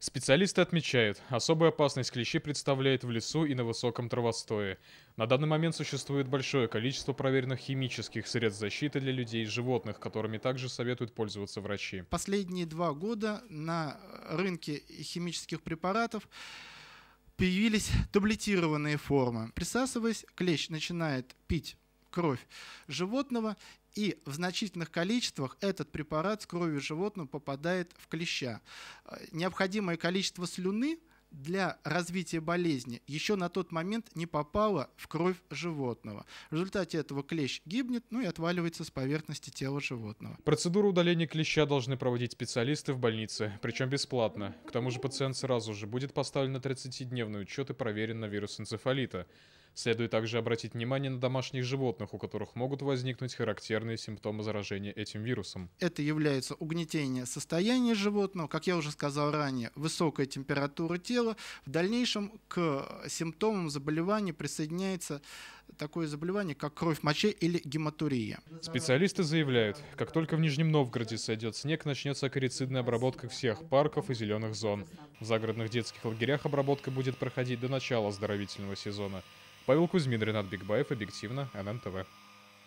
Специалисты отмечают, особую опасность клещи представляет в лесу и на высоком травостое. На данный момент существует большое количество проверенных химических средств защиты для людей и животных, которыми также советуют пользоваться врачи. Последние два года на рынке химических препаратов появились таблетированные формы. Присасываясь, клещ начинает пить кровь животного, и в значительных количествах этот препарат с кровью животного попадает в клеща. Э, необходимое количество слюны для развития болезни еще на тот момент не попало в кровь животного. В результате этого клещ гибнет, ну и отваливается с поверхности тела животного. Процедуру удаления клеща должны проводить специалисты в больнице, причем бесплатно. К тому же пациент сразу же будет поставлен на 30-дневный учет и проверен на вирус энцефалита. Следует также обратить внимание на домашних животных, у которых могут возникнуть характерные симптомы заражения этим вирусом. Это является угнетение состояния животного, как я уже сказал ранее, высокая температура тела. В дальнейшем к симптомам заболевания присоединяется такое заболевание, как кровь моче или гематурия. Специалисты заявляют, как только в Нижнем Новгороде сойдет снег, начнется акарицидная обработка всех парков и зеленых зон. В загородных детских лагерях обработка будет проходить до начала оздоровительного сезона. Павел Кузьмин, Ренат Бигбаев, объективно, ННТВ.